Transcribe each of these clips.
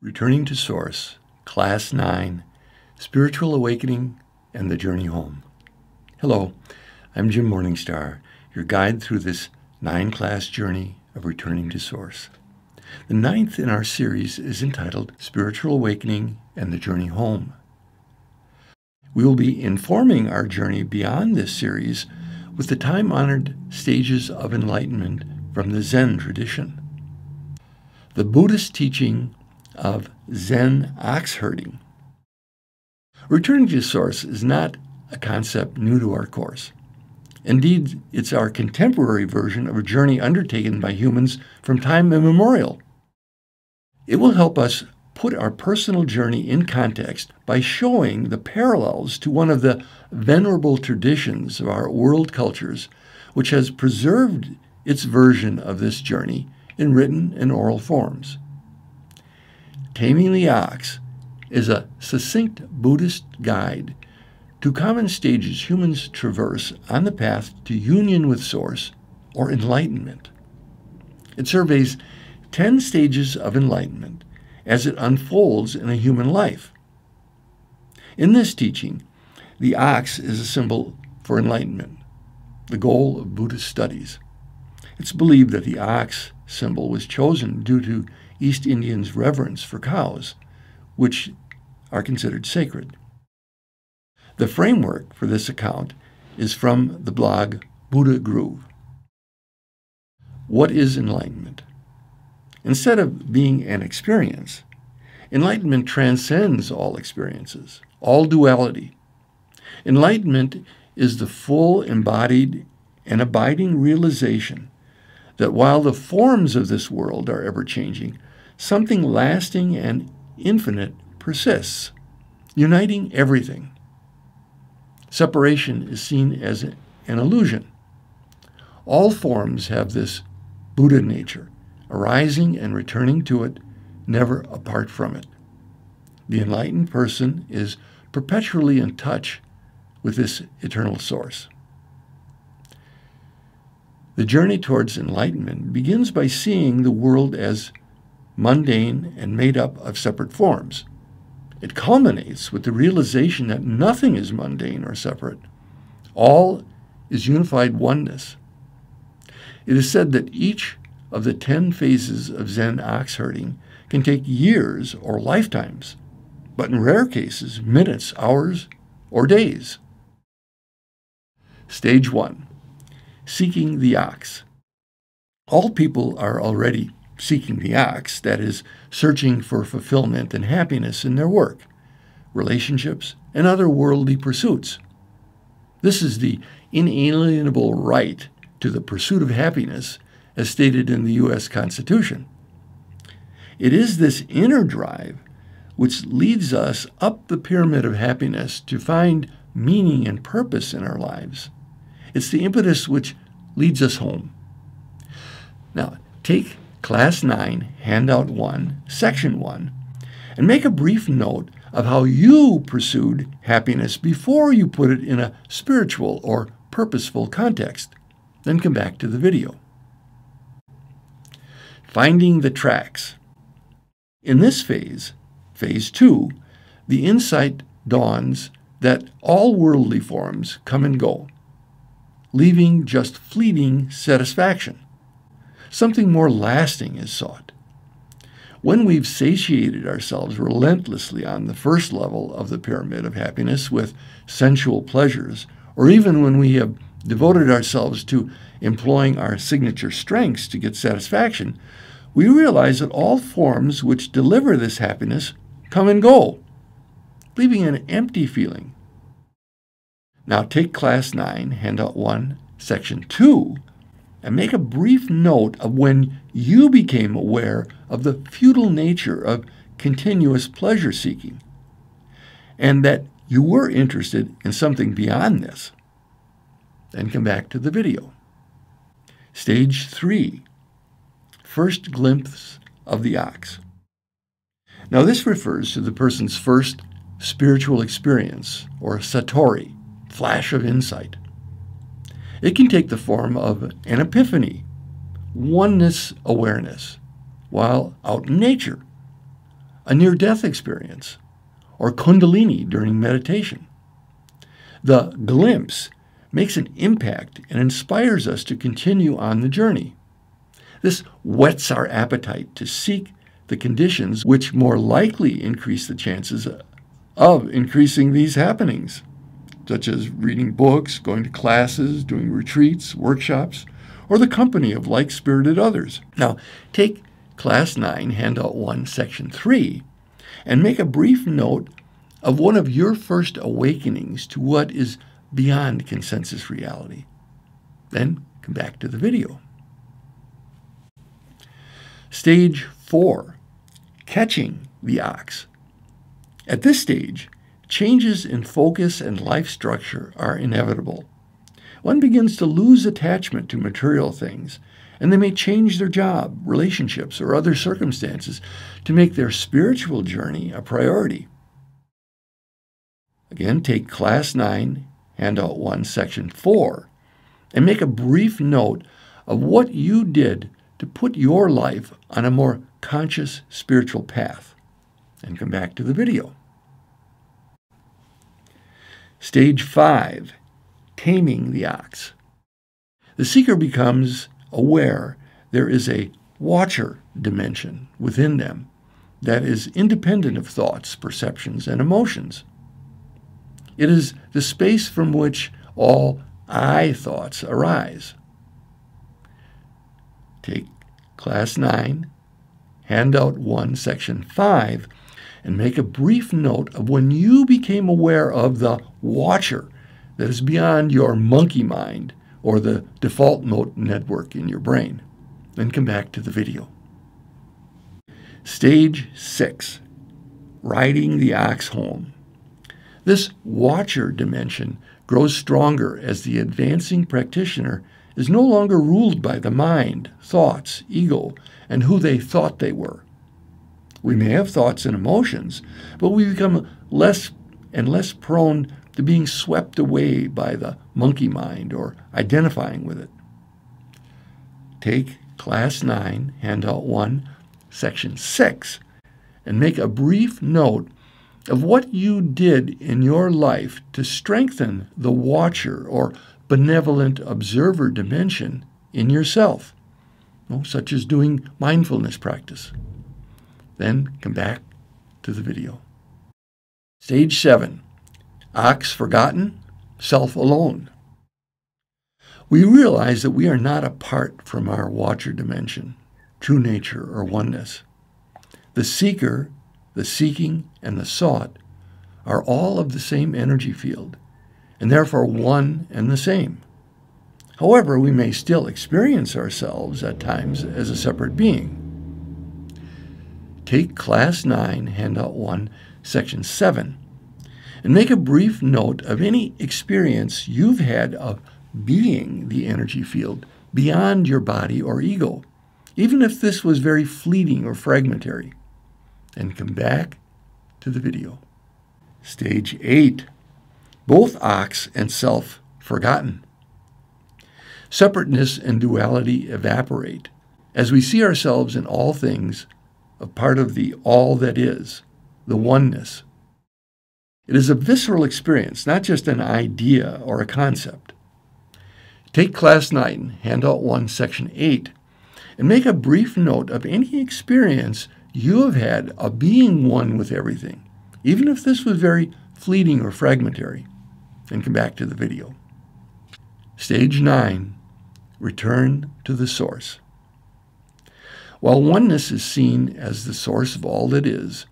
Returning to Source, Class 9 Spiritual Awakening and the Journey Home. Hello, I'm Jim Morningstar, your guide through this nine class journey of returning to Source. The ninth in our series is entitled Spiritual Awakening and the Journey Home. We will be informing our journey beyond this series with the time honored stages of enlightenment from the Zen tradition. The Buddhist teaching of Zen ox herding. Returning to source is not a concept new to our course. Indeed, it's our contemporary version of a journey undertaken by humans from time immemorial. It will help us put our personal journey in context by showing the parallels to one of the venerable traditions of our world cultures, which has preserved its version of this journey in written and oral forms. Taming the Ox is a succinct Buddhist guide to common stages humans traverse on the path to union with Source or enlightenment. It surveys 10 stages of enlightenment as it unfolds in a human life. In this teaching, the ox is a symbol for enlightenment, the goal of Buddhist studies. It's believed that the ox symbol was chosen due to East Indians' reverence for cows, which are considered sacred. The framework for this account is from the blog Buddha Groove. What is enlightenment? Instead of being an experience, enlightenment transcends all experiences, all duality. Enlightenment is the full, embodied, and abiding realization that while the forms of this world are ever changing, something lasting and infinite persists, uniting everything. Separation is seen as an illusion. All forms have this Buddha nature, arising and returning to it, never apart from it. The enlightened person is perpetually in touch with this eternal source. The journey towards enlightenment begins by seeing the world as mundane, and made up of separate forms. It culminates with the realization that nothing is mundane or separate. All is unified oneness. It is said that each of the ten phases of Zen ox herding can take years or lifetimes, but in rare cases, minutes, hours, or days. Stage 1 Seeking the Ox. All people are already seeking the ox, that is, searching for fulfillment and happiness in their work, relationships, and other worldly pursuits. This is the inalienable right to the pursuit of happiness as stated in the U.S. Constitution. It is this inner drive which leads us up the pyramid of happiness to find meaning and purpose in our lives. It's the impetus which leads us home. Now, take Class 9, Handout 1, Section 1, and make a brief note of how you pursued happiness before you put it in a spiritual or purposeful context. Then come back to the video. Finding the tracks. In this phase, phase 2, the insight dawns that all worldly forms come and go, leaving just fleeting satisfaction. Something more lasting is sought. When we've satiated ourselves relentlessly on the first level of the pyramid of happiness with sensual pleasures, or even when we have devoted ourselves to employing our signature strengths to get satisfaction, we realize that all forms which deliver this happiness come and go, leaving an empty feeling. Now take Class 9, Handout 1, Section 2, and make a brief note of when you became aware of the futile nature of continuous pleasure seeking and that you were interested in something beyond this. Then come back to the video. Stage 3 First Glimpse of the Ox. Now, this refers to the person's first spiritual experience, or satori, flash of insight. It can take the form of an epiphany, oneness awareness, while out in nature, a near death experience, or Kundalini during meditation. The glimpse makes an impact and inspires us to continue on the journey. This whets our appetite to seek the conditions which more likely increase the chances of increasing these happenings, such as reading books, going to classes, doing retreats, workshops, or the company of like spirited others. Now, take Class 9, Handout 1, Section 3, and make a brief note of one of your first awakenings to what is beyond consensus reality. Then come back to the video. Stage 4 Catching the Ox. At this stage, changes in focus and life structure are inevitable. One begins to lose attachment to material things, and they may change their job, relationships, or other circumstances to make their spiritual journey a priority. Again, take Class 9, Handout 1, Section 4, and make a brief note of what you did to put your life on a more conscious spiritual path. And come back to the video. Stage 5 Taming the Ox. The seeker becomes aware there is a watcher dimension within them that is independent of thoughts, perceptions, and emotions. It is the space from which all I thoughts arise. Take Class 9, Handout 1, Section 5, and make a brief note of when you became aware of the watcher that is beyond your monkey mind or the default mode network in your brain. Then come back to the video. Stage 6 Riding the Ox Home. This watcher dimension grows stronger as the advancing practitioner is no longer ruled by the mind, thoughts, ego, and who they thought they were. We may have thoughts and emotions, but we become less and less prone to being swept away by the monkey mind or identifying with it. Take Class 9, Handout 1, Section 6, and make a brief note of what you did in your life to strengthen the watcher or benevolent observer dimension in yourself, such as doing mindfulness practice. Then come back to the video. Stage 7 Ox forgotten, self alone. We realize that we are not apart from our watcher dimension, true nature, or oneness. The seeker the seeking, and the sought are all of the same energy field, and therefore one and the same. However, we may still experience ourselves at times as a separate being. Take Class 9, Handout 1, Section 7, and make a brief note of any experience you've had of being the energy field beyond your body or ego, even if this was very fleeting or fragmentary and come back to the video. Stage 8 Both ox and self forgotten. Separateness and duality evaporate as we see ourselves in all things a part of the all that is, the oneness. It is a visceral experience, not just an idea or a concept. Take Class 9, Handout 1, Section 8, and make a brief note of any experience you have had of being one with everything, even if this was very fleeting or fragmentary. And come back to the video. Stage 9 Return to the Source. While oneness is seen as the source of all that is,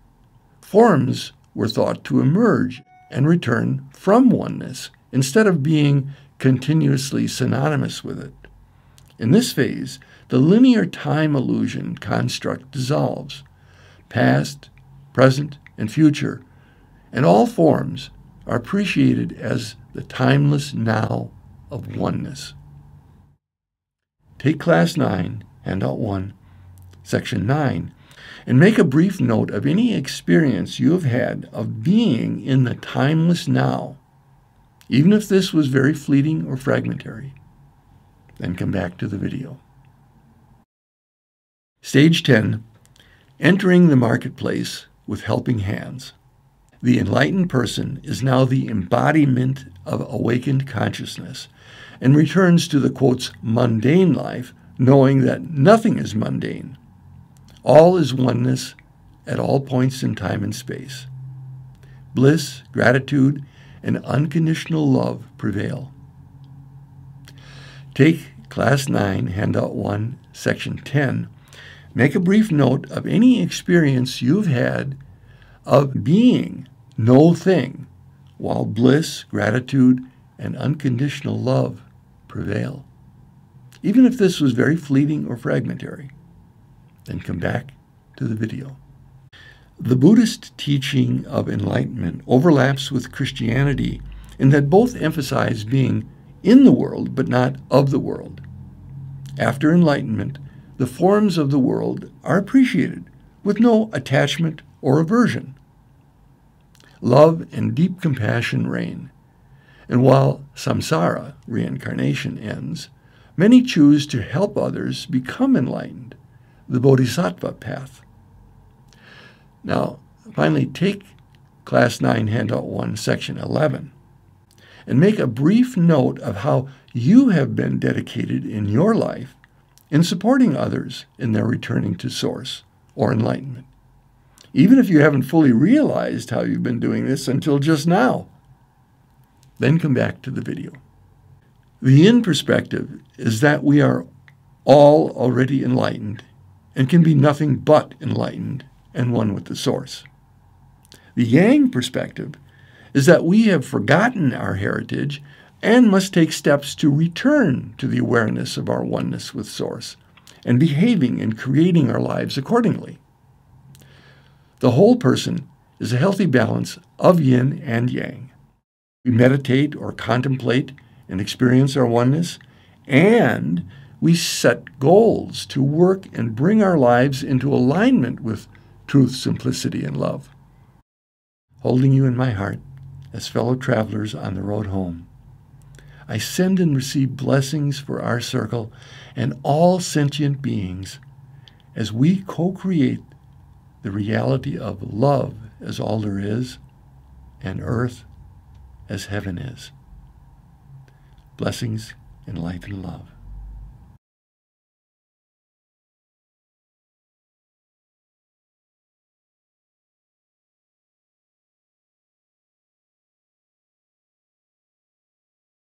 forms were thought to emerge and return from oneness instead of being continuously synonymous with it. In this phase, the linear time illusion construct dissolves, past, present, and future, and all forms are appreciated as the timeless now of oneness. Take Class 9, Handout 1, Section 9, and make a brief note of any experience you have had of being in the timeless now, even if this was very fleeting or fragmentary. Then come back to the video. Stage 10 entering the marketplace with helping hands. The enlightened person is now the embodiment of awakened consciousness and returns to the quotes mundane life, knowing that nothing is mundane. All is oneness at all points in time and space. Bliss, gratitude, and unconditional love prevail. Take Class 9, Handout 1, Section 10. Make a brief note of any experience you've had of being no thing while bliss, gratitude, and unconditional love prevail. Even if this was very fleeting or fragmentary, then come back to the video. The Buddhist teaching of enlightenment overlaps with Christianity in that both emphasize being in the world but not of the world. After enlightenment, the forms of the world are appreciated with no attachment or aversion. Love and deep compassion reign. And while samsara, reincarnation, ends, many choose to help others become enlightened, the bodhisattva path. Now, finally, take Class 9, Handout 1, Section 11, and make a brief note of how you have been dedicated in your life yin supporting others in their returning to Source or enlightenment, even if you haven't fully realized how you've been doing this until just now. Then come back to the video. The in perspective is that we are all already enlightened and can be nothing but enlightened and one with the source. The yang perspective is that we have forgotten our heritage and must take steps to return to the awareness of our oneness with Source and behaving and creating our lives accordingly. The whole person is a healthy balance of yin and yang. We meditate or contemplate and experience our oneness, and we set goals to work and bring our lives into alignment with truth, simplicity, and love. Holding you in my heart as fellow travelers on the road home, I send and receive blessings for our circle and all sentient beings as we co create the reality of love as all there is and earth as heaven is. Blessings in light and love.